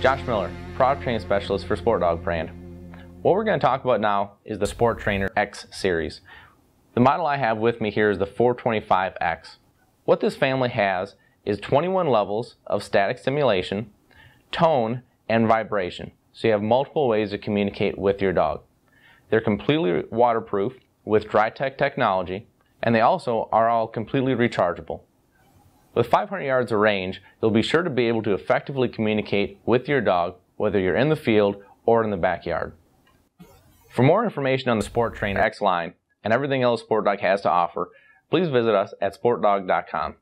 Josh Miller, Product Training Specialist for Sport Dog brand. What we're going to talk about now is the Sport Trainer X series. The model I have with me here is the 425X. What this family has is 21 levels of static stimulation, tone, and vibration. So you have multiple ways to communicate with your dog. They're completely waterproof with DryTek technology, and they also are all completely rechargeable. With 500 yards of range, you'll be sure to be able to effectively communicate with your dog whether you're in the field or in the backyard. For more information on the Sport Trainer X line and everything else Sport Dog has to offer, please visit us at sportdog.com.